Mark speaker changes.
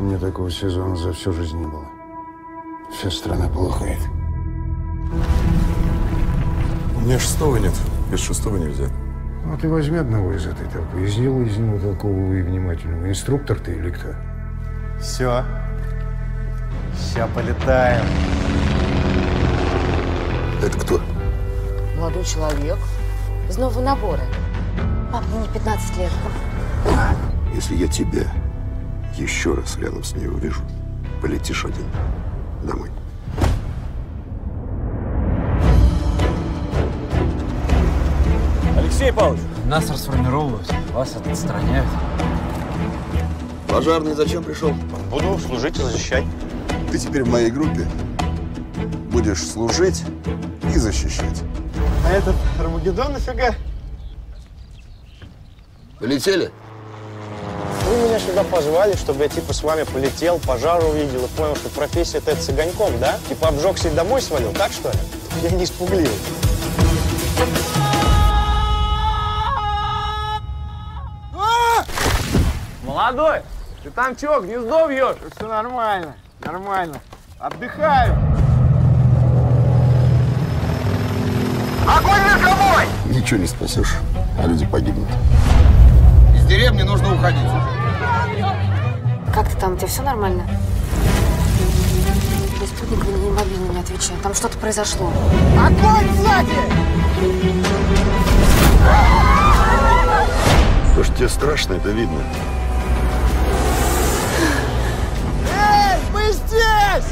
Speaker 1: Мне такого сезона за всю жизнь не было. Вся страна полыхает.
Speaker 2: У меня шестого нет. Без шестого нельзя.
Speaker 1: Ну, ты возьми одного из этой толпы и сделай из него толкового и внимательного. Инструктор ты или кто?
Speaker 3: Все. Сейчас полетаем.
Speaker 2: Это кто?
Speaker 4: Молодой человек. Из нового набора. Пап, мне 15 лет.
Speaker 2: Если я тебя еще раз рядом с ней увижу, полетишь один домой.
Speaker 5: Алексей Павлович!
Speaker 6: Нас расформировывают, вас отстраняют.
Speaker 2: Пожарный зачем пришел?
Speaker 3: Буду служить и защищать.
Speaker 2: Ты теперь в моей группе будешь служить и защищать.
Speaker 3: А этот Армагеддон нафига?
Speaker 2: Полетели?
Speaker 3: Меня сюда позвали, чтобы я типа с вами полетел, пожар увидел и понял, что профессия это цыганьком, да? Типа обжегся и домой свалил, так что ли? Я не испугливый.
Speaker 5: Молодой! Ты там чё, гнездо вьешь?
Speaker 3: Все нормально, нормально. Отдыхаю.
Speaker 2: Ничего не спасешь, а люди погибнут.
Speaker 1: Из деревни нужно уходить.
Speaker 4: Как ты там? У тебя все нормально? Твой спутник мне мобильный не отвечает. Там что-то произошло.
Speaker 2: То, что тебе страшно, это видно.
Speaker 3: Эй, мы здесь!